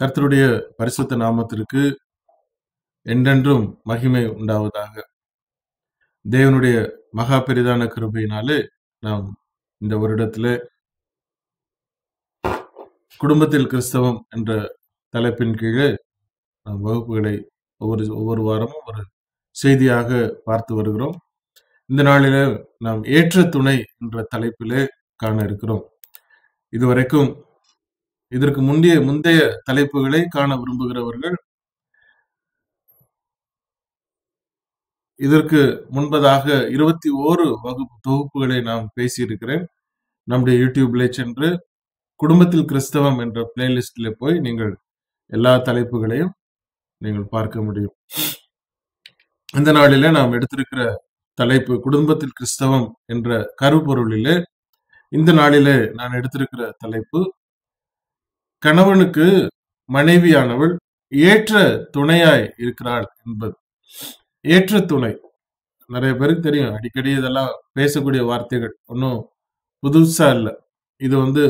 கர்த்தருடைய பரிசுத்த நாமத்திற்கு என்றென்றும் மகிமை உண்டாவதாக. தேவனுடைய மகா பெரிதான கிருபையினாலே நாம் இந்த வருடத்தில் குடும்பத்தில் கிறிஸ்தவம் என்ற தலைப்பின் கீழே நாம் வகுப்புகளை ஒவ்வொரு ஒவ்வொரு வாரமும் ஒரு செய்தியாக பார்த்து வருகிறோம். இந்த நாளில நாம் ஏற்ற துணை என்ற தலைப்பிலே காண இருக்கிறோம். இதுவரைக்கும் இதற்கு முந்தைய முந்தைய தலைப்புகளை காண விரும்புகிறவர்கள் இதற்கு முன்பதாக இருபத்தி ஓரு வகுப்பு தொகுப்புகளை நாம் பேசியிருக்கிறேன். நம்முடைய யூடியூப்ல சென்று குடும்பத்தில் கிறிஸ்தவம் என்ற பிளேலிஸ்ட்ல போய் நீங்கள் எல்லா தலைப்புகளையும் நீங்கள் பார்க்க முடியும். இந்த நாளில நாம் எடுத்திருக்கிற தலைப்பு குடும்பத்தில் கிறிஸ்தவம் என்ற கருப்பொருளிலே இந்த நாளிலே நான் எடுத்திருக்கிற தலைப்பு கணவனுக்கு மனைவியானவள் ஏற்ற துணையாய் இருக்கிறாள் என்பது. ஏற்ற துணை. நிறைய பேருக்கு தெரியும். அடிக்கடி இதெல்லாம் பேசக்கூடிய வார்த்தைகள். ஒன்றும் புதுசா இல்லை. இது வந்து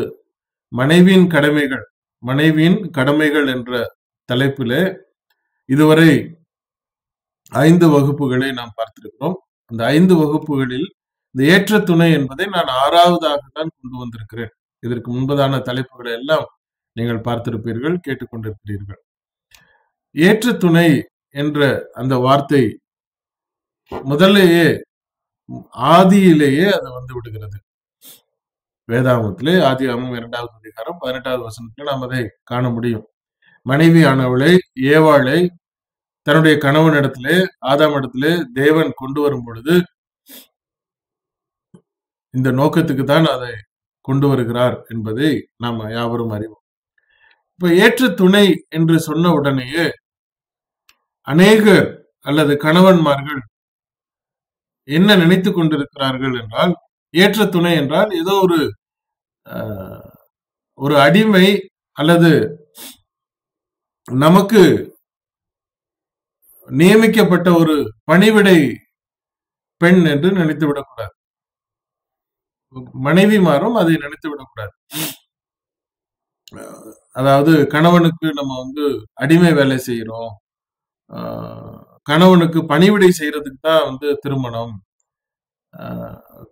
மனைவியின் கடமைகள். மனைவியின் கடமைகள் என்ற தலைப்பிலே இதுவரை ஐந்து வகுப்புகளை நாம் பார்த்திருக்கிறோம். அந்த ஐந்து வகுப்புகளில் இந்த ஏற்ற துணை என்பதை நான் ஆறாவதாக தான் கொண்டு வந்திருக்கிறேன். இதற்கு முன்பதான தலைப்புகளை எல்லாம் நீங்கள் பார்த்திருப்பீர்கள் கேட்டுக்கொண்டிருக்கிறீர்கள். ஏற்ற துணை என்ற அந்த வார்த்தை முதல்லேயே ஆதியிலேயே அது வந்து விடுகிறது. வேதாகமத்திலே ஆதி ஆமம் இரண்டாவது அதிகாரம் பதினெட்டாவது வசனத்துல நாம் அதை காண முடியும். மனைவி ஆனவளை ஏவாளை தன்னுடைய கணவனிடத்திலே ஆதாம் இடத்திலே தேவன் கொண்டு வரும் பொழுது இந்த நோக்கத்துக்கு தான் அதை கொண்டு வருகிறார் என்பதை நாம் யாவரும் அறிவோம். இப்ப ஏற்ற துணை என்று சொன்ன உடனேயே அநேகர் அல்லது கணவன்மார்கள் என்ன நினைத்து கொண்டிருக்கிறார்கள் என்றால் ஏற்ற துணை என்றால் ஏதோ ஒரு ஒரு அடிமை அல்லது நமக்கு நியமிக்கப்பட்ட ஒரு பணிவிடை பெண் என்று நினைத்து விடக்கூடாது மனைவிமாரும் அதை நினைத்து விடக்கூடாது அதாவது கணவனுக்கு நம்ம வந்து அடிமை வேலை செய்யறோம் கணவனுக்கு பணிவிடை செய்யறதுக்கு தான் வந்து திருமணம்.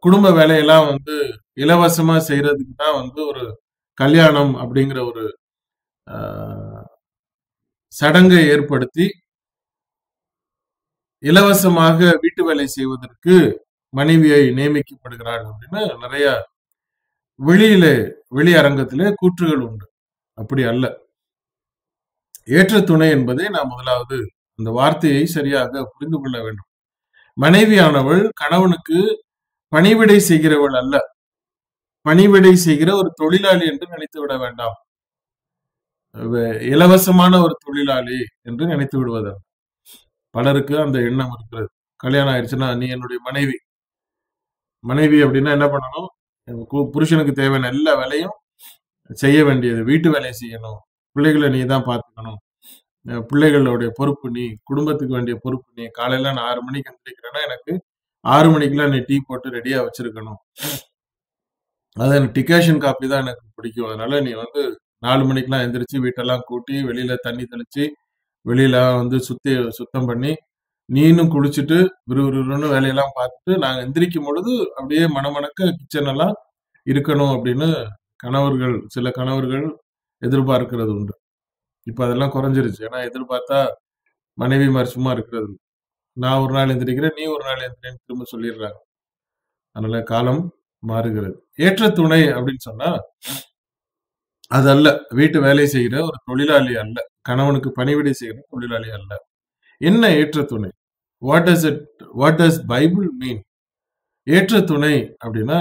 குடும்ப வேலையெல்லாம் வந்து இலவசமா செய்யறதுக்கு தான் வந்து ஒரு கல்யாணம் அப்படிங்கிற ஒரு சடங்கை ஏற்படுத்தி இலவசமாக வீட்டு வேலை செய்வதற்கு மனைவியை நியமிக்கப்படுகிறாள் அப்படின்னு நிறைய வெளியில வெளி அரங்கத்திலே கூற்றுகள் உண்டு. அப்படி அல்ல. ஏற்ற துணை என்பதை நாம் முதலாவது அந்த வார்த்தையை சரியாக புரிந்து கொள்ள வேண்டும். மனைவியானவள் கணவனுக்கு பணிவிடை செய்கிறவள் அல்ல. பணிவிடை செய்கிற ஒரு தொழிலாளி என்று நினைத்து விட வேண்டாம். இலவசமான ஒரு தொழிலாளி என்று நினைத்து விடுவதல்ல பலருக்கு அந்த எண்ணம் இருக்கிறது. கல்யாணம் ஆயிடுச்சுன்னா நீ என்னுடைய மனைவி. மனைவி அப்படின்னா என்ன பண்ணணும்? கு- புருஷனுக்கு தேவையான எல்லா வேலையும் செய்ய வேண்டியது வீட்டு வேலையை செய்யணும் பிள்ளைகளை நீ தான் பார்த்துக்கணும். பிள்ளைகளுடைய பொறுப்பு நீ குடும்பத்துக்கு வேண்டிய பொறுப்பு நீ. காலையில நான் ஆறு மணிக்கு எந்திரிக்கிறேன்னா எனக்கு ஆறு மணிக்கெல்லாம் நீ டீ போட்டு ரெடியா வச்சிருக்கணும். அது எனக்கு டிகேஷன் காப்பி தான் எனக்கு பிடிக்கும். அதனால நீ வந்து நாலு மணிக்கெல்லாம் எந்திரிச்சு வீட்டெல்லாம் கூட்டி வெளியில தண்ணி தெளிச்சு வெளியில வந்து சுத்தி சுத்தம் பண்ணி நீனும் குளிச்சுட்டு விறுவிறுன்னு வேலையெல்லாம் பார்த்துட்டு நாங்கள் எந்திரிக்கும் பொழுது அப்படியே மணமணக்க கிச்சன் எல்லாம் இருக்கணும் அப்படின்னு கணவர்கள் சில கணவர்கள் எதிர்பார்க்கிறது உண்டு. இப்போ அதெல்லாம் குறைஞ்சிருச்சு. ஏன்னா எதிர்பார்த்தா மனைவி மாதிரி சும்மா இருக்கிறது நான் ஒரு நாள் எந்திரிக்கிறேன் நீ ஒரு நாள் எந்திரின்னு திரும்ப சொல்லிடுறாங்க. அதனால காலம் மாறுகிறது. ஏற்ற துணை அப்படின்னு சொன்னா அது அல்ல. வீட்டு வேலை செய்கிற ஒரு தொழிலாளி அல்ல. கணவனுக்கு பணிவிடை செய்கிற தொழிலாளி அல்ல. என்ன ஏற்ற துணை? What does it what does Bible mean ஏற்ற துணை அப்படின்னா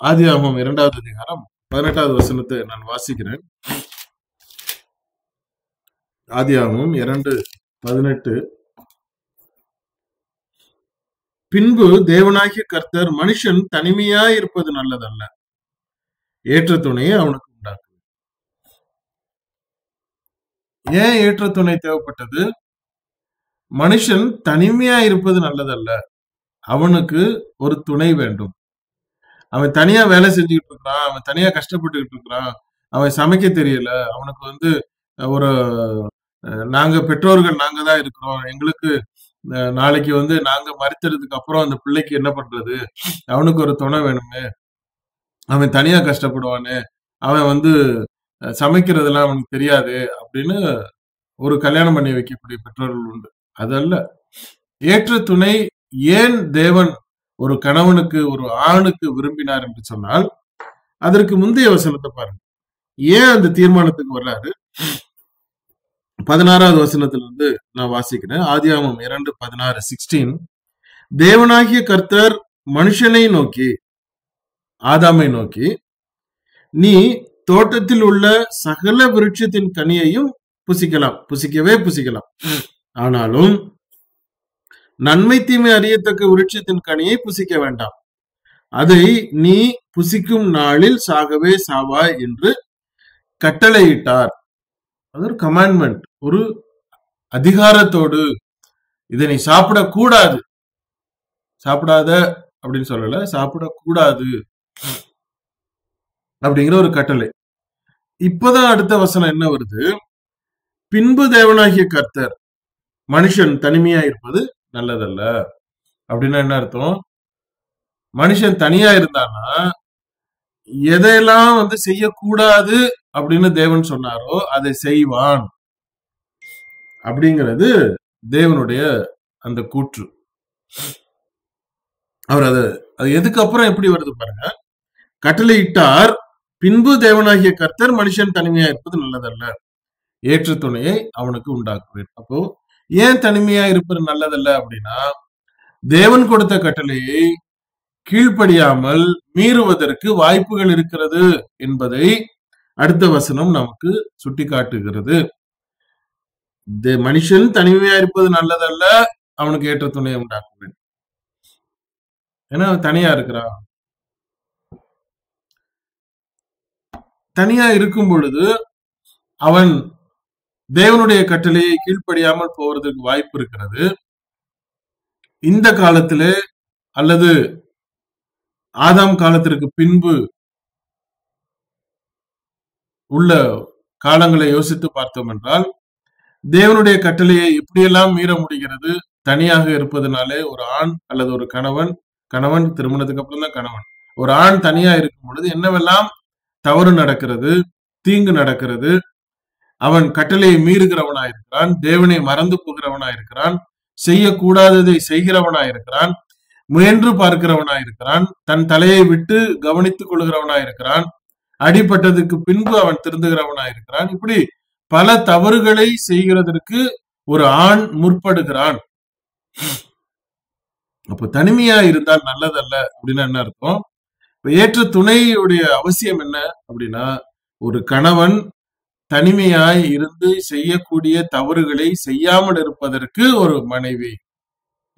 ஆதி ஆகமம் இரண்டாவது அதிகாரம் பதினெட்டாவது வசனத்தை நான் வாசிக்கிறேன். ஆதியாகமம் இரண்டு பதினெட்டு. பின்பு தேவனாகிய கர்த்தர் மனுஷன் தனிமையாய் இருப்பது நல்லதல்ல. ஏற்ற துணையை அவனுக்கு உண்டாக்கு ஏன் ஏற்ற துணை தேவைப்பட்டது? மனுஷன் தனிமையா இருப்பது நல்லதல்ல. அவனுக்கு ஒரு துணை வேண்டும். அவன் தனியா வேலை செஞ்சுக்கிட்டு இருக்கிறான் அவன் தனியா கஷ்டப்பட்டுக்கிட்டு இருக்கிறான் அவன் சமைக்க தெரியல அவனுக்கு வந்து ஒரு நாங்க பெற்றோர்கள் நாங்க தான் இருக்கிறோம் எங்களுக்கு நாளைக்கு வந்து நாங்க மறித்ததுக்கு அப்புறம் அந்த பிள்ளைக்கு என்ன பண்றது அவனுக்கு ஒரு துணை வேணுமே அவன் தனியா கஷ்டப்படுவானே அவன் வந்து சமைக்கிறதெல்லாம் அவனுக்கு தெரியாது அப்படின்னு ஒரு கல்யாணம் பண்ணி வைக்கக்கூடிய பெற்றோர்கள் உண்டு. அதல்ல ஏற்ற துணை ஏன் தேவன் ஒரு கணவனுக்கு ஒரு ஆணுக்கு விரும்பினார் என்று சொன்னால் அதற்கு முந்தைய வசனத்தை பாருங்க. ஏன் அந்த தீர்மானத்துக்கு வர்றாரு? பதினாறாவது வசனத்திலிருந்து நான் வாசிக்கிறேன். ஆதியாமம் இரண்டு பதினாறு சிக்ஸ்டீன் தேவனாகிய கர்த்தர் மனுஷனை நோக்கி ஆதாமை நோக்கி நீ தோட்டத்தில் உள்ள சகல விருட்சத்தின் கனியையும் புசிக்கலாம். புசிக்கவே புசிக்கலாம். ஆனாலும் நன்மை தீமை அறியத்தக்க விருட்சத்தின் கனியை புசிக்க வேண்டாம். அதை நீ புசிக்கும் நாளில் சாகவே சாவாய் என்று கட்டளையிட்டார். அது ஒரு கமாண்ட்மெண்ட் ஒரு அதிகாரத்தோடு இதை நீ சாப்பிடக்கூடாது. சாப்பிடாத அப்படின்னு சொல்லல சாப்பிடக்கூடாது அப்படிங்கிற ஒரு கட்டளை. இப்பதான் அடுத்த வசனம் என்ன வருது? பின்பு தேவனாகிய கர்த்தர் மனுஷன் தனிமையா இருப்பது நல்லதல்ல. அப்படின்னா என்ன அர்த்தம்? மனுஷன் தனியா இருந்தானா எதையெல்லாம் வந்து செய்யக்கூடாது அப்படின்னு தேவன் சொன்னாரோ அதை செய்வான். அப்படிங்கிறது தேவனுடைய அந்த கூற்று. அவர் அது அது எதுக்கு அப்புறம் எப்படி வருது பாருங்க. கட்டளையிட்டார் பின்பு தேவனாகிய கர்த்தர் மனுஷன் தனிமையா இருப்பது நல்லதல்ல. ஏற்ற துணையை அவனுக்கு உண்டாக்குவேன். அப்போ ஏன் தனிமையா இருப்பது நல்லதல்ல அப்படின்னா தேவன் கொடுத்த கட்டளையை கீழ்ப்படியாமல் மீறுவதற்கு வாய்ப்புகள் இருக்கிறது என்பதை அடுத்த வசனம் நமக்கு சுட்டிக்காட்டுகிறது. தே- மனுஷன் தனிமையா இருப்பது நல்லதல்ல அவனுக்கு ஏற்ற துணையை உண்டாக்குவேன். ஏன்னா தனியா இருக்கிறான். தனியா இருக்கும் பொழுது அவன் தேவனுடைய கட்டளையை கீழ்ப்படியாமல் போவதற்கு வாய்ப்பு இருக்கிறது. இந்த காலத்திலே அல்லது ஆதாம் காலத்திற்கு பின்பு உள்ள காலங்களை யோசித்து பார்த்தோம் என்றால் தேவனுடைய கட்டளையை எப்படியெல்லாம் மீற முடிகிறது. தனியாக இருப்பதனாலே ஒரு ஆண் அல்லது ஒரு கணவன் கணவன் திருமணத்துக்கு அப்புறம் தான் கணவன். ஒரு ஆண் தனியா இருக்கும் பொழுது என்னவெல்லாம் தவறு நடக்கிறது தீங்கு நடக்கிறது அவன் கட்டளையை மீறுகிறவனா இருக்கிறான் தேவனை மறந்து போகிறவனா இருக்கிறான் செய்யக்கூடாததை செய்கிறவனா இருக்கிறான் முயன்று பார்க்கிறவனா இருக்கிறான் தன் தலையை விட்டு கவனித்துக் கொள்கிறவனா இருக்கிறான் பின்பு அவன் திருந்துகிறவனா இருக்கிறான் இப்படி பல தவறுகளை செய்கிறதற்கு ஒரு ஆண் முற்படுகிறான். அப்ப தனிமையா இருந்தால் நல்லதல்ல அப்படின்னா என்ன அர்த்தம்? இப்ப ஏற்ற துணையுடைய அவசியம் என்ன அப்படின்னா ஒரு கணவன் தனிமையாய் இருந்து செய்யக்கூடிய தவறுகளை செய்யாமல் இருப்பதற்கு ஒரு மனைவி.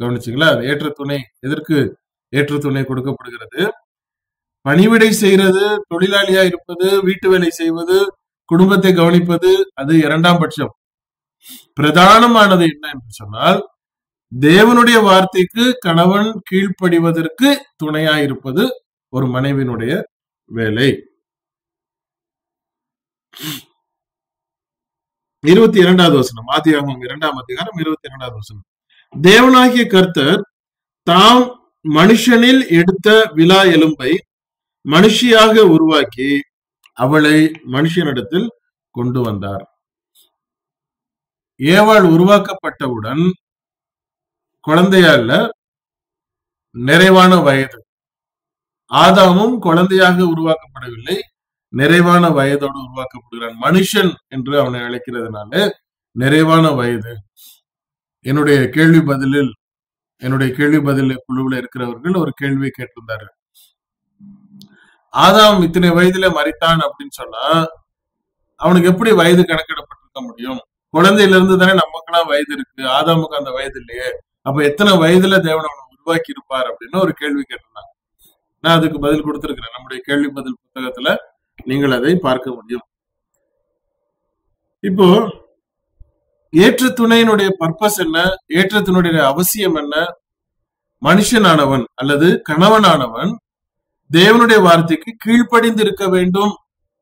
கவனிச்சுங்களா அது ஏற்ற துணை எதற்கு ஏற்ற துணை கொடுக்கப்படுகிறது? பணிவிடை செய்யறது தொழிலாளியா இருப்பது வீட்டு வேலை செய்வது குடும்பத்தை கவனிப்பது அது இரண்டாம் பட்சம். பிரதானமானது என்ன என்று சொன்னால் தேவனுடைய வார்த்தைக்கு கணவன் கீழ்ப்படிவதற்கு துணையா இருப்பது ஒரு மனைவியினுடைய வேலை. இருபத்தி இரண்டாவது வசனம் ஆதியாகமம் இரண்டாம் அதிகாரம் இருபத்தி இரண்டாவது வசனம். தேவனாகிய கர்த்தர் தாம் மனுஷனில் எடுத்த விழா எலும்பை மனுஷியாக உருவாக்கி அவளை மனுஷனிடத்தில் கொண்டு வந்தார். ஏவாள் உருவாக்கப்பட்டவுடன் குழந்தையா நிறைவான வயது. ஆதாமும் குழந்தையாக உருவாக்கப்படவில்லை நிறைவான வயதோடு உருவாக்கப்படுகிறான். மனுஷன் என்று அவனை அழைக்கிறதுனால நிறைவான வயது. என்னுடைய கேள்வி பதிலில் என்னுடைய கேள்வி பதில் குழுவில் இருக்கிறவர்கள் ஒரு கேள்வி கேட்டிருந்தாரு ஆதாம் இத்தனை வயதுல மறித்தான் அப்படின்னு சொன்னா அவனுக்கு எப்படி வயது கணக்கிடப்பட்டிருக்க முடியும்? குழந்தையில இருந்து தானே நமக்கெல்லாம் வயது இருக்கு ஆதாமுக்கு அந்த வயது இல்லையே. அப்ப எத்தனை வயதுல தேவன் அவனை உருவாக்கி இருப்பார் அப்படின்னு ஒரு கேள்வி கேட்டிருந்தாங்க. நான் அதுக்கு பதில் கொடுத்திருக்கிறேன். நம்முடைய கேள்வி பதில் புத்தகத்துல நீங்கள் அதை பார்க்க முடியும். இப்போ ஏற்ற துணையினுடைய பர்பஸ் என்ன? ஏற்ற துணையுடைய அவசியம் என்ன? மனுஷனானவன் அல்லது கணவனானவன் தேவனுடைய வார்த்தைக்கு கீழ்ப்படிந்து இருக்க வேண்டும்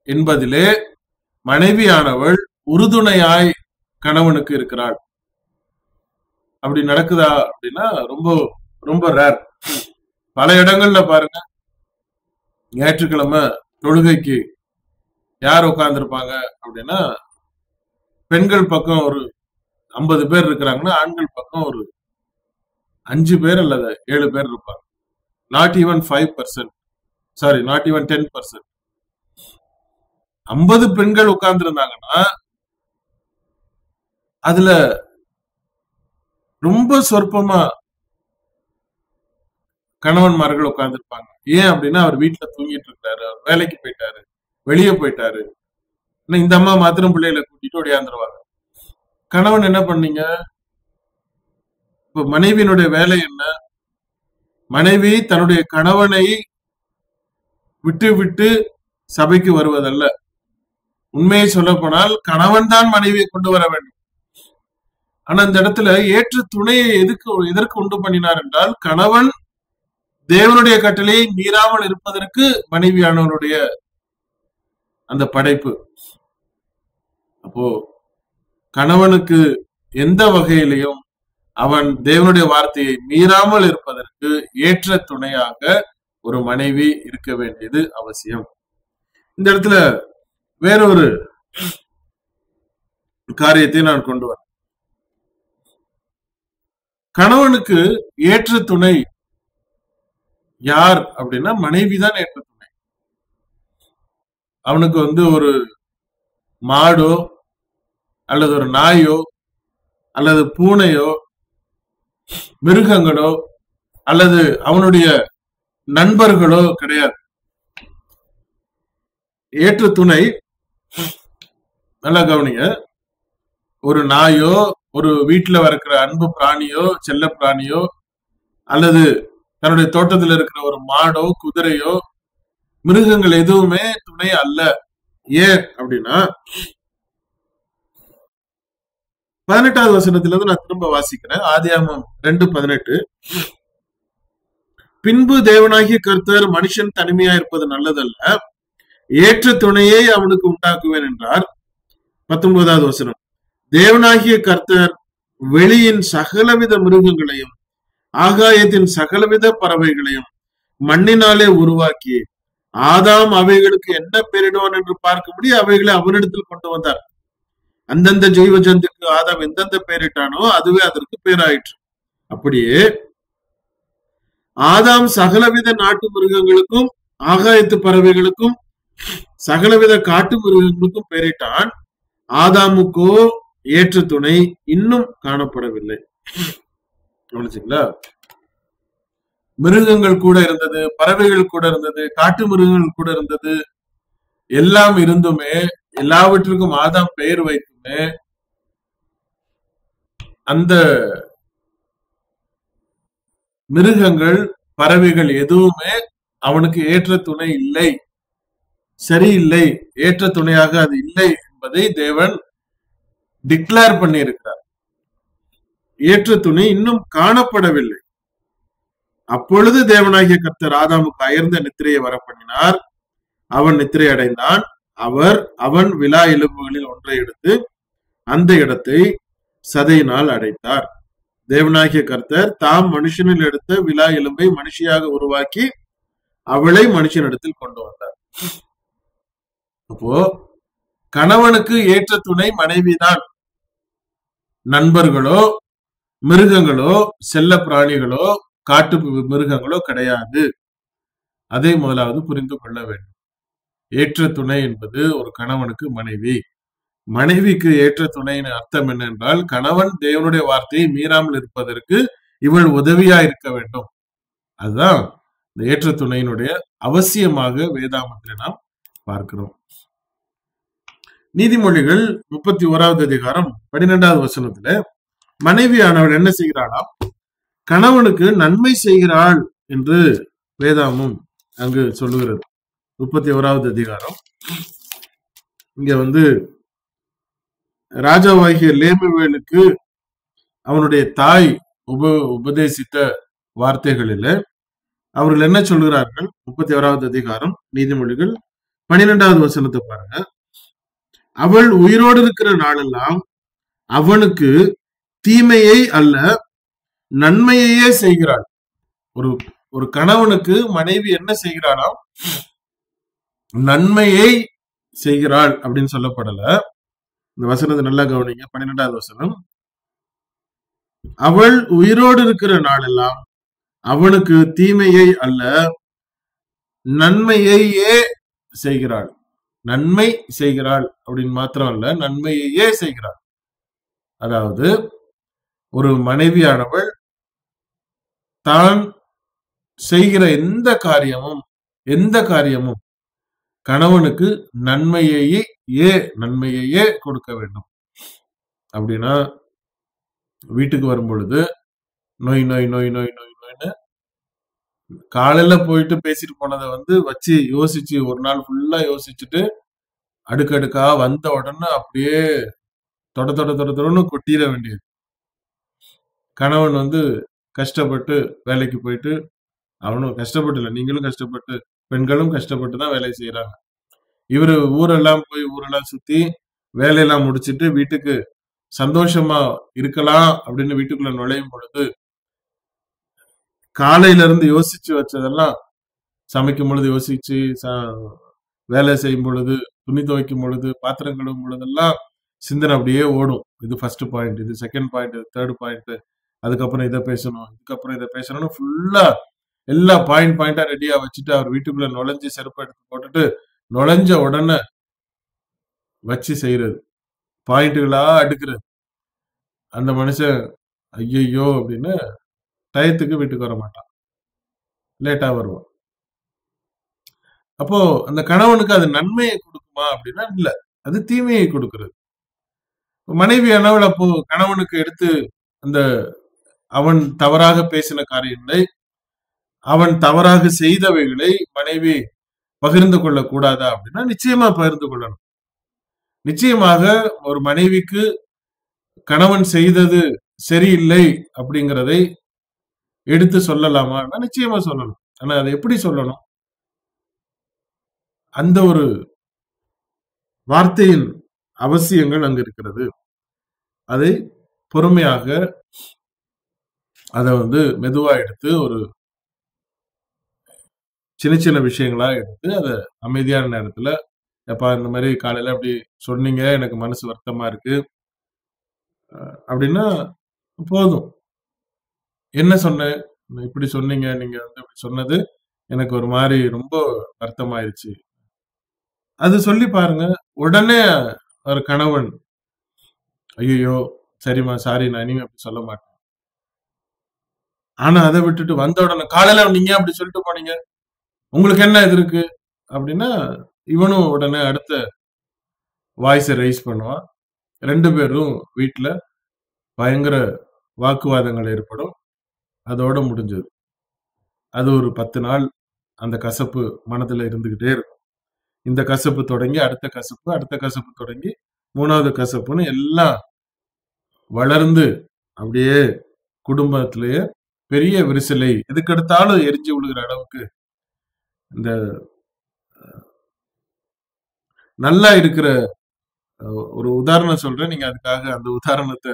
என்பதிலே மனைவியானவள் உறுதுணையாய் கணவனுக்கு இருக்கிறாள். அப்படி நடக்குதா அப்படின்னா ரொம்ப ரொம்ப ரேர் பல இடங்கள்ல பாருங்க. ஞாயிற்றுக்கிழமை தொழுகைக்கு யார் உட்கார்ந்துருப்பாங்க அப்படின்னா பெண்கள் பக்கம் ஒரு ஐம்பது பேர் இருக்கிறாங்கன்னா ஆண்கள் பக்கம் ஒரு அஞ்சு பேர் அல்லது ஏழு பேர் இருப்பாங்க. Not even five percent sorry not even ten percent ஐம்பது பெண்கள் உட்கார்ந்து இருந்தாங்கன்னா அதுல ரொம்ப சொற்பமா கணவன்மார்கள் உட்கார்ந்துருப்பாங்க. ஏன் அப்படின்னா அவர் வீட்டுல தூங்கிட்டு இருக்காரு அவர் வேலைக்கு போயிட்டாரு. வெளியே போயிட்டாரு. ஆனா இந்த அம்மா மாத்திரம் பிள்ளைகளை கூட்டிட்டு ஓடியாந்துருவாங்க. கணவன் என்ன பண்ணீங்க? இப்ப மனைவியினுடைய வேலை என்ன? மனைவி தன்னுடைய கணவனை விட்டு விட்டு சபைக்கு வருவதல்ல. உண்மையை சொல்ல போனால் கணவன் தான் மனைவியை கொண்டு வர வேண்டும். ஆனா இந்த இடத்துல ஏற்று துணையை எதுக்கு எதற்கு உண்டு பண்ணினார் என்றால் கணவன் தேவனுடைய கட்டளையை மீறாமல் இருப்பதற்கு மனைவியானவனுடைய அந்த படைப்பு. அப்போ கணவனுக்கு எந்த வகையிலையும் அவன் தேவனுடைய வார்த்தையை மீறாமல் இருப்பதற்கு ஏற்ற துணையாக ஒரு மனைவி இருக்க வேண்டியது அவசியம். இந்த இடத்துல வேறொரு காரியத்தை நான் கொண்டு வரேன். கணவனுக்கு ஏற்ற துணை யார் அப்படின்னா மனைவி தான் ஏற்ற துணை அவனுக்கு வந்து ஒரு மாடோ அல்லது ஒரு நாயோ அல்லது பூனையோ மிருகங்களோ அல்லது அவனுடைய நண்பர்களோ கிடையாது. ஏற்ற துணை நல்லா கவனிங்க ஒரு நாயோ ஒரு வீட்டுல வளர்க்கிற அன்பு பிராணியோ செல்ல பிராணியோ அல்லது தன்னுடைய தோட்டத்தில் இருக்கிற ஒரு மாடோ குதிரையோ மிருகங்கள் எதுவுமே துணை அல்ல. ஏன் அப்படின்னா பதினெட்டாவது வசனத்துல இருந்து நான் திரும்ப வாசிக்கிறேன். ஆதியாமம் ரெண்டு பதினெட்டு. பின்பு தேவனாகிய கர்த்தர் மனுஷன் தனிமையா இருப்பது நல்லதல்ல. ஏற்ற துணையை அவனுக்கு உண்டாக்குவேன் என்றார். பத்தொன்பதாவது வசனம். தேவனாகிய கர்த்தர் வெளியின் சகலவித மிருகங்களையும் ஆகாயத்தின் சகலவித பறவைகளையும் மண்ணினாலே உருவாக்கி ஆதாம் அவைகளுக்கு என்ன பெயரிடுவான் என்று பார்க்கும்படி அவைகளை அவனிடத்தில் கொண்டு வந்தார். அந்தந்த ஜெய்வ ஜந்துக்கு ஆதாம் எந்தெந்த பெயரிட்டானோ அதுவே அதற்கு பேராயிற்று. அப்படியே ஆதாம் சகலவித நாட்டு மிருகங்களுக்கும் ஆகாயத்து பறவைகளுக்கும் சகலவித காட்டு மிருகங்களுக்கும் பெயரிட்டான். ஆதாமுக்கோ ஏற்ற துணை இன்னும் காணப்படவில்லை. கவனிச்சிங்களா? மிருகங்கள் கூட இருந்தது பறவைகள் கூட இருந்தது காட்டு மிருகங்கள் கூட இருந்தது. எல்லாம் இருந்துமே எல்லாவற்றிற்கும் ஆதாம் பெயர் வைத்துமே அந்த மிருகங்கள் பறவைகள் எதுவுமே அவனுக்கு ஏற்ற துணை இல்லை. சரியில்லை ஏற்ற துணையாக அது இல்லை என்பதை தேவன் டிக்ளேர் பண்ணி இருக்கிறார் ஏற்ற துணை இன்னும் காணப்படவில்லை. அப்பொழுது தேவனாகிய கர்த்தர் ஆதாமுக்கு அயர்ந்த நித்திரையை வர பண்ணினார் அவன் நித்திரை அடைந்தான் அவர் அவன் விழா எலும்புகளில் ஒன்றை எடுத்து அந்த இடத்தை சதையினால் அடைத்தார். தேவனாகிய கர்த்தர் தாம் மனுஷனில் எடுத்த விழா எலும்பை மனுஷியாக உருவாக்கி அவளை மனுஷனிடத்தில் கொண்டு வந்தார். அப்போ கணவனுக்கு ஏற்ற துணை மனைவிதான். நண்பர்களோ மிருகங்களோ செல்ல பிராணிகளோ காட்டு மிருகங்களோ கிடையாது. அதை முதலாவது புரிந்து கொள்ள வேண்டும். ஏற்ற துணை என்பது ஒரு கணவனுக்கு மனைவி. மனைவிக்கு ஏற்ற துணையின் அர்த்தம் என்னென்றால் கணவன் தேவனுடைய வார்த்தையை மீறாமல் இருப்பதற்கு இவள் உதவியா இருக்க வேண்டும். அதுதான் இந்த ஏற்ற துணையினுடைய அவசியமாக வேதாமத்தில் நாம் பார்க்கிறோம். நீதிமொழிகள் முப்பத்தி ஓராவது அதிகாரம் பன்னிரெண்டாவது வசனத்துல மனைவியானவள் என்ன செய்கிறாளாம்? கணவனுக்கு நன்மை செய்கிறாள் என்று வேதாமும் அங்கு சொல்லுகிறது. முப்பத்தி ஓராவது அதிகாரம். இங்க வந்து ராஜாவாகிய லேமுவேலுக்கு அவனுடைய தாய் உப உபதேசித்த வார்த்தைகளில அவர்கள் என்ன சொல்கிறார்கள்? முப்பத்தி ஓராவது அதிகாரம் நீதிமொழிகள் பன்னிரெண்டாவது வசனத்தை பாருங்க. அவள் உயிரோடு இருக்கிற நாளெல்லாம் அவனுக்கு தீமையை அல்ல நன்மையையே செய்கிறாள். ஒரு ஒரு கணவனுக்கு மனைவி என்ன செய்கிறாளாம் நன்மையை செய்கிறாள் அப்படின்னு சொல்லப்படல. இந்த வசனத்தை நல்லா கவனிங்க. பன்னிரெண்டாவது வசனம். அவள் உயிரோடு இருக்கிற நாளெல்லாம் அவனுக்கு தீமையை அல்ல நன்மையையே செய்கிறாள். நன்மை செய்கிறாள் அப்படின்னு மாத்திரம் அல்ல நன்மையையே செய்கிறாள். அதாவது ஒரு மனைவியானவள் தான் செய்கிற எந்த காரியமும் எந்த காரியமும் கணவனுக்கு நன்மையையே ஏ நன்மையையே கொடுக்க வேண்டும். அப்படின்னா வீட்டுக்கு வரும் பொழுது நோய் நோய் நோய் நோய் நோய் நோய்னு காலையில போயிட்டு பேசிட்டு போனதை வந்து வச்சு யோசிச்சு ஒரு நாள் ஃபுல்லா யோசிச்சுட்டு அடுக்கடுக்கா வந்த உடனே அப்படியே தொட தொட தொட தொடன்னு கொட்டிட வேண்டியது. கணவன் வந்து கஷ்டப்பட்டு வேலைக்கு போயிட்டு அவனும் கஷ்டப்பட்டு இல்லை நீங்களும் கஷ்டப்பட்டு பெண்களும் கஷ்டப்பட்டு தான் வேலை செய்யறாங்க இவரு ஊரெல்லாம் போய் ஊரெல்லாம் சுத்தி வேலையெல்லாம் முடிச்சிட்டு வீட்டுக்கு சந்தோஷமா இருக்கலாம் அப்படின்னு வீட்டுக்குள்ள நுழையும் பொழுது காலையில இருந்து யோசிச்சு வச்சதெல்லாம் சமைக்கும் பொழுது யோசிச்சு வேலை செய்யும் பொழுது துணி துவைக்கும் பொழுது பாத்திரம் கழுவும் பொழுதெல்லாம் சிந்தனை அப்படியே ஓடும். இது ஃபர்ஸ்ட் பாயிண்ட் இது செகண்ட் பாயிண்ட் தேர்ட் பாயிண்ட் அதுக்கப்புறம் இதை பேசணும் இதுக்கப்புறம் இதை பேசணும்னு ஃபுல்லா எல்லா பாயிண்ட் பாயிண்டா ரெடியா வச்சுட்டு அவர் வீட்டுக்குள்ள நுழைஞ்சு செருப்பு எடுத்து போட்டுட்டு நுழைஞ்ச உடனே வச்சு செய்யறது. பாயிண்ட்டுகளா அடுக்கிறது. அந்த மனுஷன் ஐயையோ அப்படின்னு டயத்துக்கு வீட்டுக்கு வர மாட்டான். லேட்டா வருவான். அப்போ அந்த கணவனுக்கு அது நன்மையை கொடுக்குமா அப்படின்னா இல்ல. அது தீமையை கொடுக்கிறது. அளவில் அப்போ கணவனுக்கு எடுத்து அந்த அவன் தவறாக பேசின காரியங்களை அவன் தவறாக செய்தவைகளை மனைவி பகிர்ந்து கொள்ளக்கூடாதா அப்படின்னா நிச்சயமா பகிர்ந்து கொள்ளணும். நிச்சயமாக ஒரு மனைவிக்கு கணவன் செய்தது சரியில்லை அப்படிங்கிறதை எடுத்து சொல்லலாமா நிச்சயமா சொல்லணும். ஆனா அதை எப்படி சொல்லணும்? அந்த ஒரு வார்த்தையின் அவசியங்கள் அங்கு இருக்கிறது. அதை பொறுமையாக அதை வந்து மெதுவா எடுத்து ஒரு சின்ன சின்ன விஷயங்களா எடுத்து அதை அமைதியான நேரத்துல எப்பா இந்த மாதிரி காலையில அப்படி சொன்னீங்க எனக்கு மனசு வருத்தமா இருக்கு. அப்படின்னா போதும். என்ன சொன்னேன் இப்படி சொன்னீங்க நீங்க வந்து இப்படி சொன்னது எனக்கு ஒரு மாதிரி ரொம்ப வருத்தமாயிருச்சு. அது சொல்லி பாருங்க. உடனே ஒரு கணவன் ஐயோ சரிம்மா சாரி நான் இனிமே அப்படி சொல்ல மாட்டேன். ஆனா அதை விட்டுட்டு வந்த உடனே காலையில நீங்க அப்படி சொல்லிட்டு போனீங்க? உங்களுக்கு என்ன இது இருக்கு? அப்படின்னா இவனும் உடனே அடுத்த வாய்ஸை ரைஸ் பண்ணுவான். ரெண்டு பேரும் வீட்டில் பயங்கர வாக்குவாதங்கள் ஏற்படும். அதோட முடிஞ்சது. அது ஒரு பத்து நாள் அந்த கசப்பு மனதில் இருந்துகிட்டே இருக்கும். இந்த கசப்பு தொடங்கி அடுத்த கசப்பு அடுத்த கசப்பு தொடங்கி மூணாவது கசப்புன்னு எல்லாம் வளர்ந்து அப்படியே குடும்பத்திலேயே பெரிய விரிசலை எதுக்கெடுத்தாலும் எரிஞ்சு விழுகிற அளவுக்கு இந்த நல்லா இருக்கிற ஒரு உதாரணம் சொல்றேன். நீங்க அதுக்காக அந்த உதாரணத்தை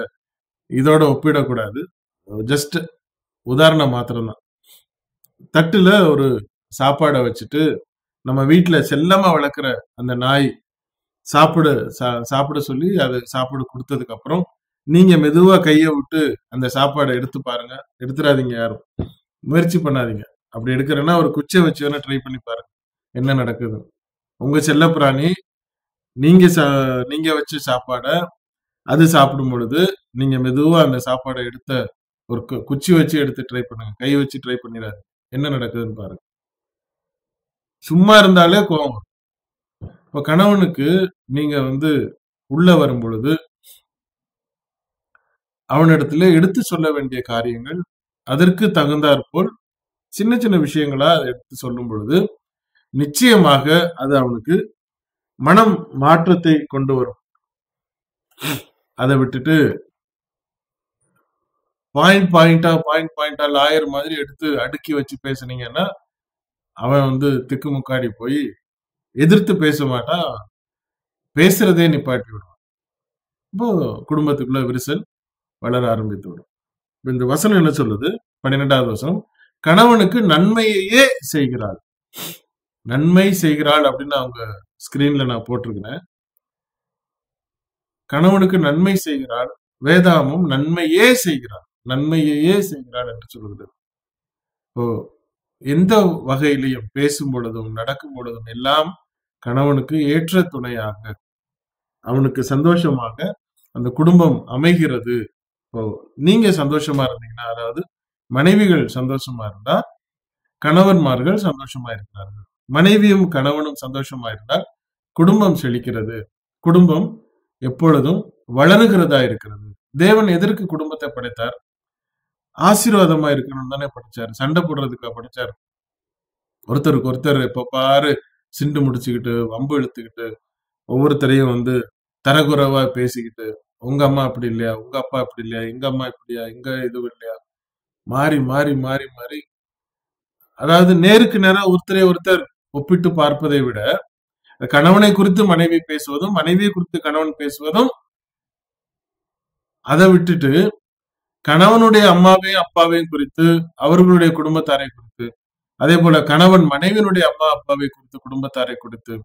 இதோட ஒப்பிடக்கூடாது. ஜஸ்ட் உதாரணம் மாத்திரம்தான். தட்டுல ஒரு சாப்பாடை வச்சுட்டு நம்ம வீட்டுல செல்லமா வளர்க்குற அந்த நாய் சாப்பிட சா- சாப்பிட சொல்லி அதை சாப்பிட கொடுத்ததுக்கு அப்புறம் நீங்க மெதுவா கையை விட்டு அந்த சாப்பாடை எடுத்து பாருங்க. எடுத்துடாதீங்க யாரும். முயற்சி பண்ணாதீங்க. அப்படி எடுக்கிறேன்னா ஒரு குச்சை வச்சு வேணா ட்ரை பண்ணி பாருங்க. என்ன நடக்குது? உங்க செல்லப்பிராணி நீங்க சா- நீங்க வச்ச சாப்பாடை அது சாப்பிடும் பொழுது நீங்க மெதுவா அந்த சாப்பாடை எடுத்த ஒரு குச்சி வச்சு எடுத்து ட்ரை பண்ணுங்க. கை வச்சு ட்ரை பண்ணிடாது என்ன நடக்குதுன்னு பாருங்க. சும்மா இருந்தாலே கோவம் இப்போ இப்ப கணவனுக்கு நீங்க வந்து உள்ள வரும் பொழுது அவனிடத்துல எடுத்து சொல்ல வேண்டிய காரியங்கள் அதற்கு தகுந்தாற்போல் சின்ன சின்ன விஷயங்களா அதை எடுத்து சொல்லும் பொழுது நிச்சயமாக அது அவனுக்கு மனம் மாற்றத்தை கொண்டு வரும். அதை விட்டுட்டு பாயிண்ட் பாயிண்டா பாயிண்ட் பாயிண்டா லாயர் மாதிரி எடுத்து அடுக்கி வச்சு பேசுனீங்கன்னா அவன் வந்து திக்குமுக்காடி போய் எதிர்த்து பேச மாட்டான் பேசுறதே நிப்பாட்டி விடுவான். இப்போ குடும்பத்துக்குள்ள விரிசல் வளர ஆரம்பித்து வரும் இந்த வசனம் என்ன சொல்லுது? பன்னிரெண்டாவது வசனம் கணவனுக்கு நன்மையையே செய்கிறாள். நன்மை செய்கிறாள் அப்படின்னு அவங்க ஸ்கிரீன்ல நான் போட்டிருக்கிறேன். கணவனுக்கு நன்மை செய்கிறாள் வேதாமும் நன்மையே செய்கிறாள் நன்மையையே செய்கிறாள் என்று சொல்கிறது இப்போ எந்த வகையிலையும் பேசும் பொழுதும் நடக்கும் பொழுதும் எல்லாம் கணவனுக்கு ஏற்ற துணையாக அவனுக்கு சந்தோஷமாக அந்த குடும்பம் அமைகிறது. நீங்க சந்தோஷமா இருந்தீங்கன்னா அதாவது மனைவிகள் சந்தோஷமா இருந்தா கணவன்மார்கள் சந்தோஷமா இருக்கிறார்கள் மனைவியும் கணவனும் சந்தோஷமா இருந்தால் குடும்பம் செழிக்கிறது. குடும்பம் எப்பொழுதும் வளருகிறதா இருக்கிறது. தேவன் எதற்கு குடும்பத்தை படைத்தார்? ஆசீர்வாதமா இருக்கணும் தானே படிச்சாரு. சண்டை போடுறதுக்கா படிச்சாரு. ஒருத்தருக்கு ஒருத்தர் இப்ப பாரு சிண்டு முடிச்சுக்கிட்டு வம்பு இழுத்துக்கிட்டு ஒவ்வொருத்தரையும் வந்து தரகுறவா பேசிக்கிட்டு உங்க அம்மா அப்படி இல்லையா? உங்க அப்பா அப்படி இல்லையா? எங்க அம்மா இப்படியா? எங்க இது இல்லையா? மாறி மாறி மாறி மாறி. அதாவது நேருக்கு நேரம் ஒருத்தரை ஒருத்தர் ஒப்பிட்டு பார்ப்பதை விட கணவனை குறித்து மனைவி பேசுவதும் மனைவியை குறித்து கணவன் பேசுவதும் அதை விட்டுட்டு கணவனுடைய அம்மாவையும் அப்பாவையும் குறித்து அவர்களுடைய குடும்பத்தாரை குறித்து அதே போல கணவன் மனைவியினுடைய அம்மா அப்பாவை குறித்து குடும்பத்தாரை குறித்து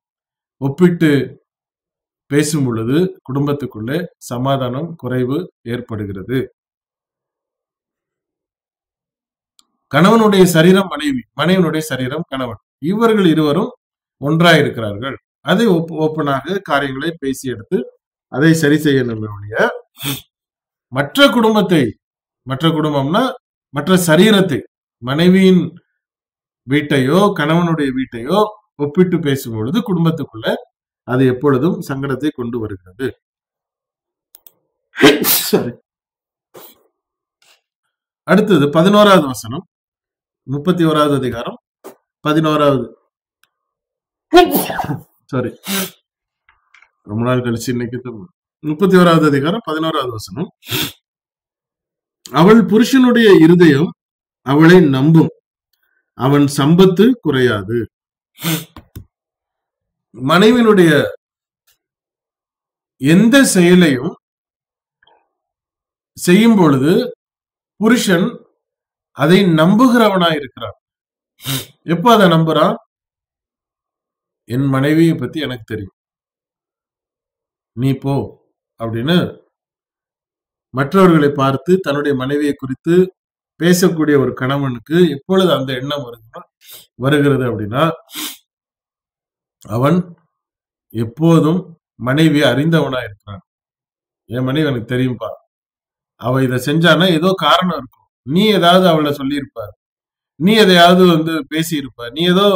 ஒப்பிட்டு பேசும் பொழுது குடும்பத்துக்குள்ளே சமாதானம் குறைவு ஏற்படுகிறது. கணவனுடைய சரீரம் மனைவி மனைவனுடைய சரீரம் கணவன். இவர்கள் இருவரும் ஒன்றாய் இருக்கிறார்கள் அதை ஓப்பனாக காரியங்களை பேசி எடுத்து அதை சரி செய்யணும் ஒழிய மற்ற குடும்பத்தை மற்ற குடும்பம்னா மற்ற சரீரத்தை மனைவியின் வீட்டையோ கணவனுடைய வீட்டையோ ஒப்பிட்டு பேசும் பொழுது குடும்பத்துக்குள்ள அது எப்பொழுதும் சங்கடத்தை கொண்டு வருகிறது. அடுத்தது பதினோராவது வசனம். முப்பத்தி ஓராவது அதிகாரம். பதினோராவது. சாரி ரொம்ப நாள் கழிச்சு இன்னைக்கு முப்பத்தி ஓராவது அதிகாரம் பதினோராவது வசனம். அவள் புருஷனுடைய இருதயம் அவளை நம்பும். அவன் சம்பத்து குறையாது. மனைவினுடைய எந்த செயலையும் செய்யும் பொழுது புருஷன் அதை நம்புகிறவனா இருக்கிறான். எப்ப அதை நம்புறான்? என் மனைவியை பத்தி எனக்கு தெரியும். நீ போ அப்படின்னு மற்றவர்களை பார்த்து தன்னுடைய மனைவியை குறித்து பேசக்கூடிய ஒரு கணவனுக்கு எப்பொழுது அந்த எண்ணம் வருகிறோம் வருகிறது அப்படின்னா அவன் எப்போதும் மனைவி அறிந்தவனா இருக்கிறான் என் மனைவி எனக்கு தெரியும்பா. அவ இதை செஞ்சானா ஏதோ காரணம் இருக்கும். நீ ஏதாவது அவளை சொல்லியிருப்ப நீ எதையாவது வந்து பேசியிருப்ப நீ ஏதோ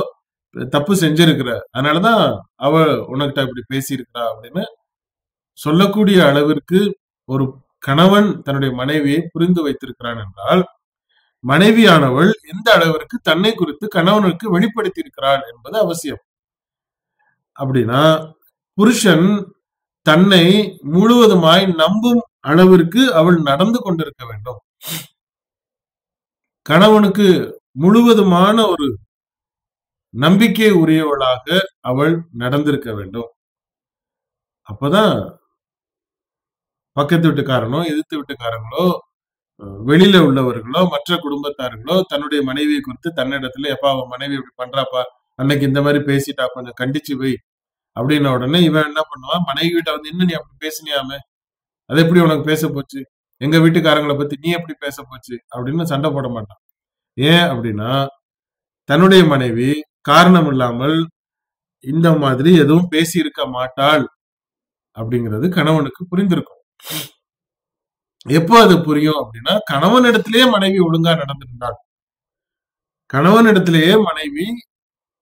தப்பு செஞ்சிருக்கிற. அதனாலதான் அவ உனக்கிட்ட இப்படி பேசியிருக்கிறா அப்படின்னு சொல்லக்கூடிய அளவிற்கு ஒரு கணவன் தன்னுடைய மனைவியை புரிந்து வைத்திருக்கிறான் என்றால் மனைவியானவள் எந்த அளவிற்கு தன்னை குறித்து கணவனுக்கு வெளிப்படுத்தி இருக்கிறாள் என்பது அவசியம். அப்படின்னா புருஷன் தன்னை முழுவதுமாய் நம்பும் அளவிற்கு அவள் நடந்து கொண்டிருக்க வேண்டும். கணவனுக்கு முழுவதுமான ஒரு நம்பிக்கை உரியவளாக அவள் நடந்திருக்க வேண்டும். அப்பதான் பக்கத்து வீட்டுக்காரனோ எதிர்த்து வீட்டுக்காரங்களோ வெளியில உள்ளவர்களோ மற்ற குடும்பத்தார்களோ தன்னுடைய மனைவியை குறித்து தன்னிடத்துல எப்பா அவன் மனைவி இப்படி பண்றாப்பா? அன்னைக்கு இந்த மாதிரி பேசிட்டா கொஞ்சம் கண்டிச்சு வை. அப்படின்ன உடனே இவன் என்ன பண்ணுவான்? மனைவி வீட்டை வந்து இன்னும் நீ அப்படி பேசினியாமே? அது எப்படி உனக்கு பேச போச்சு? எங்க வீட்டுக்காரங்களை பத்தி நீ எப்படி பேச போச்சு? அப்படின்னு சண்டை போட மாட்டான். ஏன் அப்படின்னா தன்னுடைய மனைவி காரணம் இல்லாமல் இந்த மாதிரி எதுவும் பேசி இருக்க மாட்டாள் அப்படிங்கிறது கணவனுக்கு புரிந்திருக்கும். எப்போ அது புரியும் அப்படின்னா கணவன் இடத்திலேயே மனைவி ஒழுங்கா நடந்திருந்தாள் கணவன் இடத்திலேயே மனைவி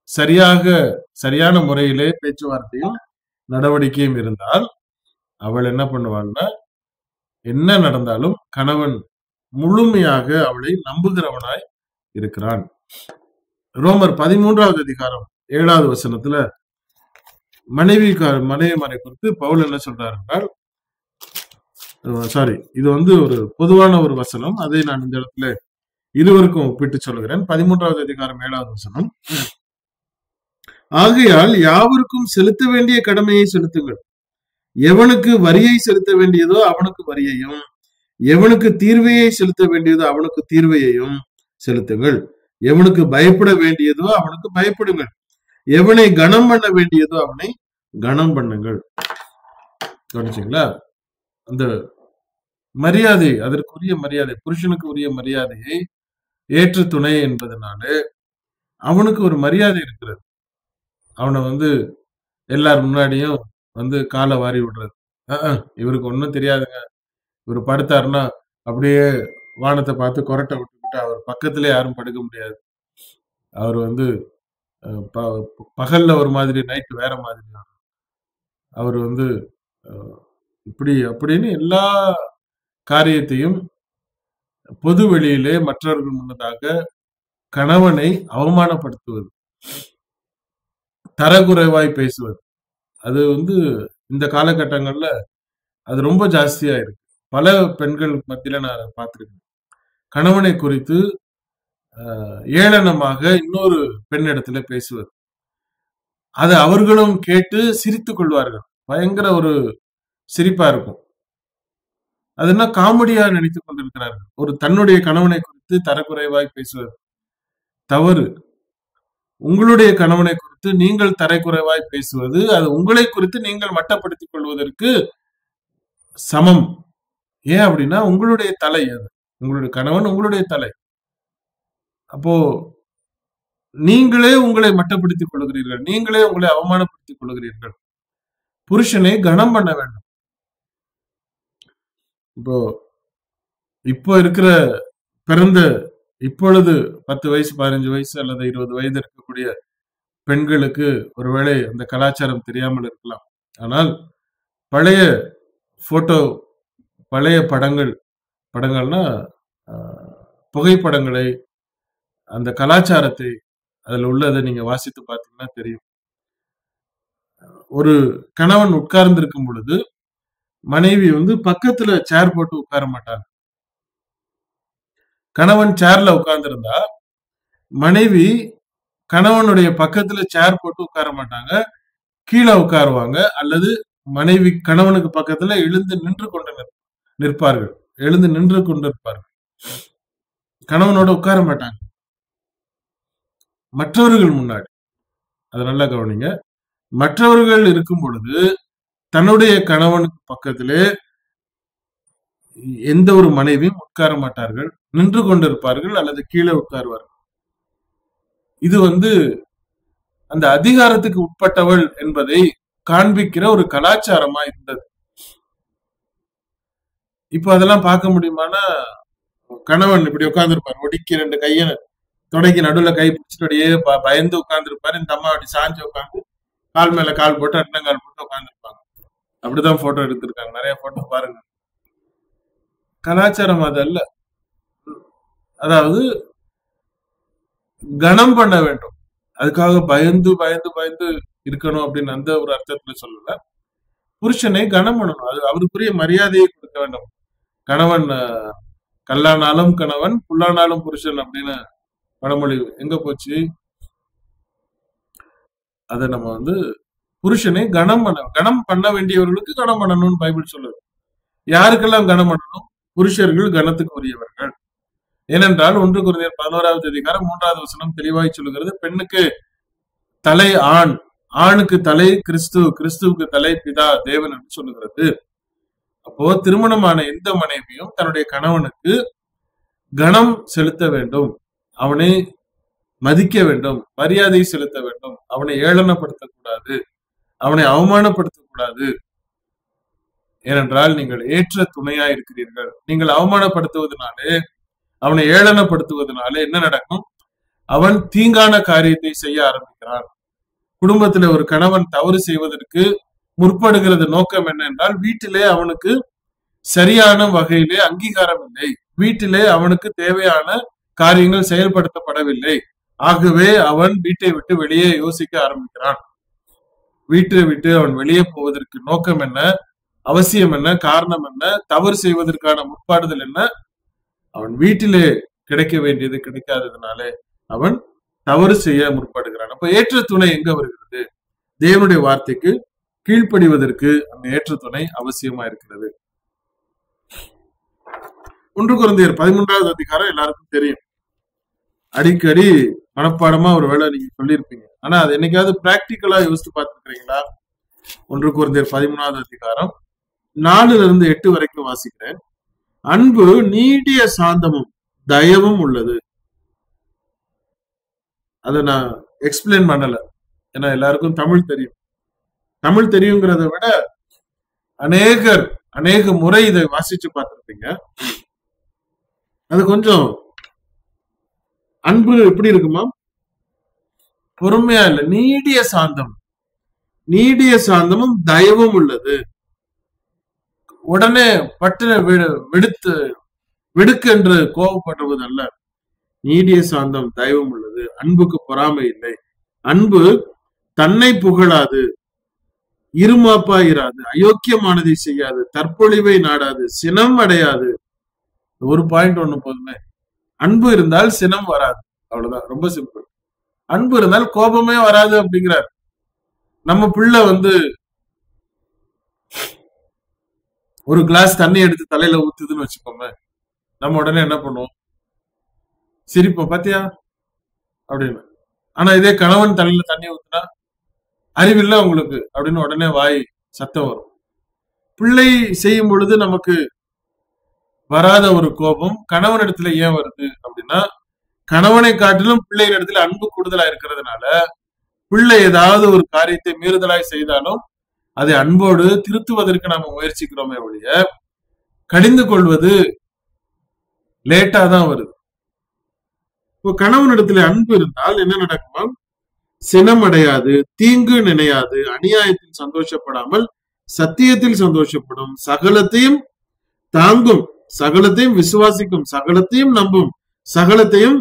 சரியாக சரியான முறையிலே பேச்சுவார்த்தையும் நடவடிக்கையும் இருந்தால் அவள் என்ன பண்ணுவாள்னா என்ன நடந்தாலும் கணவன் முழுமையாக அவளை நம்புகிறவனாய் இருக்கிறான். ரோமர் பதிமூன்றாவது அதிகாரம் ஏழாவது வசனத்துல மனைவி மனைவி குறித்து பவுல் என்ன சொல்றாரு என்றால் சாரி இது வந்து ஒரு பொதுவான ஒரு வசனம். அதை நான் இந்த இடத்துல இருவருக்கும் ஒப்பிட்டு சொல்கிறேன் பதிமூன்றாவது அதிகாரம் ஏழாவது வசனம். ஆகையால் யாவருக்கும் செலுத்த வேண்டிய கடமையை செலுத்துங்கள். எவனுக்கு வரியை செலுத்த வேண்டியதோ அவனுக்கு வரியையும் எவனுக்கு தீர்வையை செலுத்த வேண்டியதோ அவனுக்கு தீர்வையையும் செலுத்துங்கள். எவனுக்கு பயப்பட வேண்டியதோ அவனுக்கு பயப்படுங்கள். எவனை கனம் பண்ண வேண்டியதோ அவனை கனம் பண்ணுங்கள். கவனிச்சிங்களா? அந்த மரியாதை அதற்குரிய மரியாதை புருஷனுக்கு உரிய மரியாதையை ஏற்று துணை என்பதனால அவனுக்கு ஒரு மரியாதை இருக்கிறது. அவனை வந்து எல்லார் முன்னாடியும் வந்து காலை வாரி விடுறது. இவருக்கு ஒன்றும் தெரியாதுங்க. இவர் படுத்தாருன்னா அப்படியே வானத்தை பார்த்து கொரட்டை விட்டுக்கிட்டு அவர் பக்கத்துல யாரும் படுக்க முடியாது. அவர் வந்து ப- பகல்ல ஒரு மாதிரி நைட்டு வேற மாதிரி. அவர் வந்து இப்படி அப்படின்னு எல்லா காரியத்தையும் பொது வெளியிலே மற்றவர்கள் முன்னதாக கணவனை அவமானப்படுத்துவது. தரக்குறைவாய் பேசுவது. அது வந்து இந்த காலகட்டங்கள்ல அது ரொம்ப ஜாஸ்தியா இருக்கு. பல பெண்கள் மத்தியில நான் பார்த்துருக்கேன். கணவனை குறித்து ஏளனமாக இன்னொரு பெண்ணிடத்துல பேசுவது. அதை அவர்களும் கேட்டு சிரித்து கொள்வார்கள். பயங்கர ஒரு சிரிப்பா இருக்கும். அது என்ன காமெடியா நினைத்துக் கொண்டிருக்கிறார்கள். ஒரு தன்னுடைய கணவனை குறித்து தரக்குறைவாய் பேசுவது. தவறு. உங்களுடைய கணவனை குறித்து நீங்கள் தரைக்குறைவாய் பேசுவது அது உங்களை குறித்து நீங்கள் மட்டப்படுத்திக் கொள்வதற்கு சமம். ஏன் அப்படின்னா உங்களுடைய தலை அது. உங்களுடைய கணவன் உங்களுடைய தலை. அப்போ நீங்களே உங்களை மட்டப்படுத்திக் கொள்கிறீர்கள். நீங்களே உங்களை அவமானப்படுத்திக் கொள்கிறீர்கள். புருஷனை கனம் பண்ண வேண்டும். இப்போ இப்போ இருக்கிற பிறந்த இப்பொழுது பத்து வயசு பதினஞ்சு வயசு அல்லது இருபது வயது இருக்கக்கூடிய பெண்களுக்கு ஒருவேளை அந்த கலாச்சாரம் தெரியாமல் இருக்கலாம். ஆனால் பழைய போட்டோ பழைய படங்கள் படங்கள்னா புகைப்படங்களை அந்த கலாச்சாரத்தை அதில் உள்ளதை நீங்க வாசித்து பார்த்தீங்கன்னா தெரியும். ஒரு கணவன் உட்கார்ந்து இருக்கும் பொழுது மனைவி வந்து பக்கத்துல சேர் போட்டு உட்கார மாட்டாங்க. கணவன் சேர்ல உட்கார்ந்திருந்தா மனைவி கணவனுடைய பக்கத்துல சேர் போட்டு உட்கார மாட்டாங்க. கீழே உட்காருவாங்க. அல்லது மனைவி கணவனுக்கு பக்கத்துல எழுந்து நின்று கொண்டு நிற்பார்கள். எழுந்து நின்று கொண்டிருப்பார்கள் கணவனோட உட்கார மாட்டாங்க. மற்றவர்கள் முன்னாடி. அதை நல்லா கவனிங்க. மற்றவர்கள் இருக்கும் பொழுது தன்னுடைய கணவனுக்கு பக்கத்திலே எந்த ஒரு மனைவியும் உட்கார மாட்டார்கள். நின்று கொண்டிருப்பார்கள் அல்லது கீழே உட்காருவார்கள். இது வந்து அந்த அதிகாரத்துக்கு உட்பட்டவள் என்பதை காண்பிக்கிற ஒரு கலாச்சாரமா இருந்தது. இப்ப அதெல்லாம் பார்க்க முடியுமானா கணவன் இப்படி உட்காந்துருப்பார் ஒடிக்கி ரெண்டு கையை தொடைக்கு நடுவுல கை பிடிச்சிட்டு அப்படியே பயந்து உட்காந்துருப்பாரு இந்த அம்மா அப்படி சாஞ்சு உட்காந்து கால் மேல கால் போட்டு அட்டங்கால் போட்டு உட்காந்துருப்பாங்க அப்படிதான் போட்டோ எடுத்திருக்காங்க. நிறைய போட்டோ பாருங்க. கலாச்சாரம் அது அல்ல. அதாவது கனம் பண்ண வேண்டும். அதுக்காக பயந்து பயந்து பயந்து இருக்கணும் அப்படின்னு அந்த ஒரு அர்த்தத்துல சொல்லல. புருஷனை கனம் பண்ணணும். அது அவருக்குரிய மரியாதையை கொடுக்க வேண்டும். கணவன் கல்லானாலும் கணவன் புல்லானாலும் புருஷன் அப்படின்னு பழமொழி எங்க போச்சு? அதை நம்ம வந்து புருஷனை கனம் பண்ண கனம் பண்ண வேண்டியவர்களுக்கு கனம் பண்ணணும்னு பைபிள் சொல்லுது. யாருக்கெல்லாம் கனம் பண்ணணும்? புருஷர்கள் கனத்துக்கு உரியவர்கள் ஏனென்றால் ஒன்று குருந்தியர் பதினோராவது அதிகாரம் மூன்றாவது வசனம் தெளிவாய் சொல்லுகிறது. பெண்ணுக்கு தலை ஆண் ஆணுக்கு தலை கிறிஸ்து கிறிஸ்துவுக்கு தலை பிதா தேவன் என்று சொல்லுகிறது. அப்போ திருமணமான எந்த மனைவியும் தன்னுடைய கணவனுக்கு கணம் செலுத்த வேண்டும். அவனை மதிக்க வேண்டும் மரியாதை செலுத்த வேண்டும். அவனை ஏளனப்படுத்தக்கூடாது அவனை அவமானப்படுத்தக்கூடாது. ஏனென்றால் நீங்கள் ஏற்ற துணையா இருக்கிறீர்கள். நீங்கள் அவமானப்படுத்துவதனாலே அவனை ஏளனப்படுத்துவதனால என்ன நடக்கும்? அவன் தீங்கான காரியத்தை செய்ய ஆரம்பிக்கிறான். குடும்பத்துல ஒரு கணவன் தவறு செய்வதற்கு முற்படுகிறது நோக்கம் என்ன என்றால் வீட்டிலே அவனுக்கு சரியான வகையிலே அங்கீகாரம் இல்லை. வீட்டிலே அவனுக்கு தேவையான காரியங்கள் செயல்படுத்தப்படவில்லை. ஆகவே அவன் வீட்டை விட்டு வெளியே யோசிக்க ஆரம்பிக்கிறான். வீட்டை விட்டு அவன் வெளியே போவதற்கு நோக்கம் என்ன? அவசியம் என்ன? காரணம் என்ன? தவறு செய்வதற்கான முற்பாடுதல் என்ன? அவன் வீட்டிலே கிடைக்க வேண்டியது கிடைக்காததுனாலே அவன் தவறு செய்ய முற்படுகிறான். அப்ப ஏற்ற துணை எங்க வருகிறது? தேவனுடைய வார்த்தைக்கு கீழ்ப்படிவதற்கு அந்த ஏற்ற துணை அவசியமா இருக்கிறது. ஒன்று குழந்தையர் பதிமூன்றாவது அதிகாரம் எல்லாருக்கும் தெரியும். அடிக்கடி மனப்பாடமா ஒரு வேளை நீங்க சொல்லியிருப்பீங்க. ஆனா அது என்னைக்காவது பிராக்டிக்கலா யோசித்து பார்த்துருக்கீங்களா ஒன்று குழந்தையர் பதிமூணாவது அதிகாரம் நாலுல இருந்து எட்டு வரைக்கும் வாசிக்கிறேன். அன்பு நீடிய சாந்தமும் தயவும் உள்ளது. அதை நான் எக்ஸ்பிளைன் பண்ணல. ஏன்னா எல்லாருக்கும் தமிழ் தெரியும். தமிழ் தெரியுங்கிறத விட அநேகர் அநேக முறை இதை வாசிச்சு பார்த்துருப்பீங்க. அது கொஞ்சம் அன்பு எப்படி இருக்குமா? பொறுமையா இல்ல நீடிய சாந்தம். நீடிய சாந்தமும் தயவும் உள்ளது. உடனே பட்டின வெடுத்து வெடுக்கென்று கோபப்படுவது அல்ல. நீடிய சாந்தம் தெய்வம் உள்ளது. அன்புக்கு பொறாமை இல்லை. அன்பு தன்னை புகழாது இருமாப்பாயிராது அயோக்கியமானதை செய்யாது தற்பொழிவை நாடாது சினம் அடையாது. ஒரு பாயிண்ட் ஒண்ணு போதுமே. அன்பு இருந்தால் சினம் வராது. அவ்வளவுதான். ரொம்ப சிம்பிள் அன்பு இருந்தால் கோபமே வராது அப்படிங்கிறார். நம்ம பிள்ளை வந்து ஒரு கிளாஸ் தண்ணி எடுத்து தலையில ஊத்துதுன்னு வச்சுக்கோங்க நம்ம உடனே என்ன பண்ணுவோம்? சிரிப்போம் பாத்தியா? அப்படின்னு. ஆனா இதே கணவன் தலையில தண்ணி ஊத்துனா அறிவில்லை உங்களுக்கு அப்படின்னு உடனே வாய் சத்தம் வரும். பிள்ளை செய்யும் பொழுது நமக்கு வராத ஒரு கோபம் கணவன் இடத்துல ஏன் வருது அப்படின்னா கணவனை காட்டிலும் பிள்ளைகள் இடத்துல அன்பு கூடுதலா இருக்கிறதுனால பிள்ளை ஏதாவது ஒரு காரியத்தை மீறுதலாய் செய்தாலும் அதை அன்போடு திருத்துவதற்கு நாம முயற்சிக்கிறோமே ஒழிய கடிந்து கொள்வது லேட்டா தான் வருது. இப்போ கணவனிடத்துல அன்பு இருந்தால் என்ன நடக்குமா சினம் அடையாது தீங்கு நினையாது அநியாயத்தில் சந்தோஷப்படாமல் சத்தியத்தில் சந்தோஷப்படும் சகலத்தையும் தாங்கும் சகலத்தையும் விசுவாசிக்கும் சகலத்தையும் நம்பும் சகலத்தையும்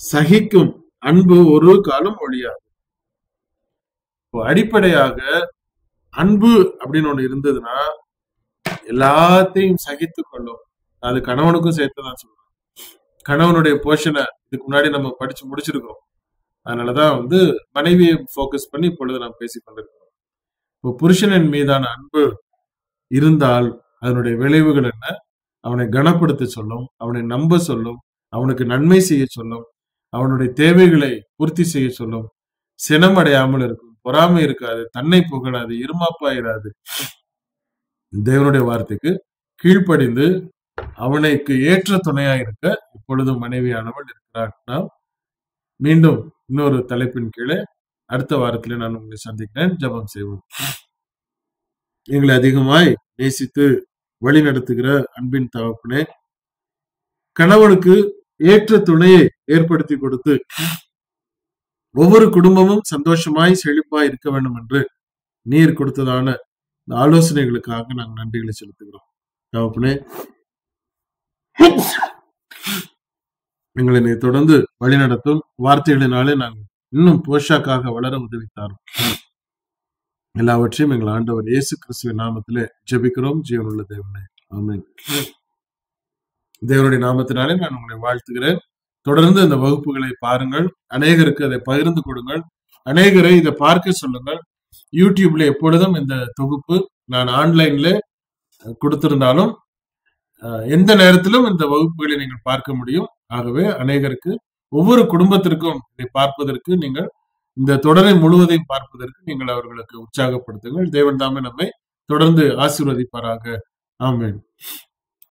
சகிக்கும் அன்பு ஒரு காலம் ஒழியாது. அடிப்படையாக அன்பு அப்படின்னு ஒண்ணு இருந்ததுன்னா எல்லாத்தையும் சகித்து கொள்ளும். அது கணவனுக்கும் சேர்த்துதான் சொல்றேன். கணவனுடைய போஷனை இதுக்கு முன்னாடி நம்ம படிச்சு முடிச்சிருக்கோம் அதனாலதான் வந்து மனைவியை ஃபோக்கஸ் பண்ணி இப்பொழுது நாம் பேசி கொண்டிருக்கிறோம். இப்போ புருஷனின் மீதான அன்பு இருந்தால் அதனுடைய விளைவுகள் என்ன? அவனை கனப்படுத்த சொல்லும் அவனை நம்ப சொல்லும் அவனுக்கு நன்மை செய்ய சொல்லும் அவனுடைய தேவைகளை பூர்த்தி செய்ய சொல்லும் சினம் அடையாமல் இருக்கும். பொறாமை இருக்காது தன்னை புகழாது இருமாப்பாயிராது. தேவனுடைய வார்த்தைக்கு கீழ்ப்படிந்து அவனுக்கு ஏற்ற துணையா இருக்க இப்பொழுது மனைவியானவள் இருக்கிறார் நாம் மீண்டும் இன்னொரு தலைப்பின் கீழே அடுத்த வாரத்திலே நான் உங்களை சந்திக்கிறேன். ஜபம் செய்வோம். எங்களை அதிகமாய் நேசித்து வழி நடத்துகிற அன்பின் தகப்பனே கணவனுக்கு ஏற்ற துணையை ஏற்படுத்தி கொடுத்து ஒவ்வொரு குடும்பமும் சந்தோஷமாய் செழிப்பாய் இருக்க வேண்டும் என்று நீர் கொடுத்ததான இந்த ஆலோசனைகளுக்காக நாங்கள் நன்றிகளை செலுத்துகிறோம். தகப்பனே எங்களை நீ தொடர்ந்து வழிநடத்தும். வார்த்தைகளினாலே நாங்கள் இன்னும் போஷாக்காக வளர உதவித்தாரும் எல்லாவற்றையும் எங்கள் ஆண்டவர் இயேசு கிறிஸ்துவின் நாமத்திலே ஜெபிக்கிறோம். ஜீவனுள்ள தேவனே. ஆமென். தேவனுடைய நாமத்தினாலே நான் உங்களை வாழ்த்துகிறேன். தொடர்ந்து இந்த வகுப்புகளை பாருங்கள். அநேகருக்கு அதை பகிர்ந்து கொடுங்கள். அநேகரை இதை பார்க்க சொல்லுங்கள். யூடியூப்ல எப்பொழுதும் இந்த தொகுப்பு நான் ஆன்லைன்ல கொடுத்திருந்தாலும் எந்த நேரத்திலும் இந்த வகுப்புகளை நீங்கள் பார்க்க முடியும். ஆகவே அநேகருக்கு ஒவ்வொரு குடும்பத்திற்கும் இதை பார்ப்பதற்கு நீங்கள் இந்த தொடரை முழுவதையும் பார்ப்பதற்கு நீங்கள் அவர்களுக்கு உற்சாகப்படுத்துங்கள். தேவன் தாமே நம்மை தொடர்ந்து ஆசீர்வதிப்பாராக. ஆமேன்.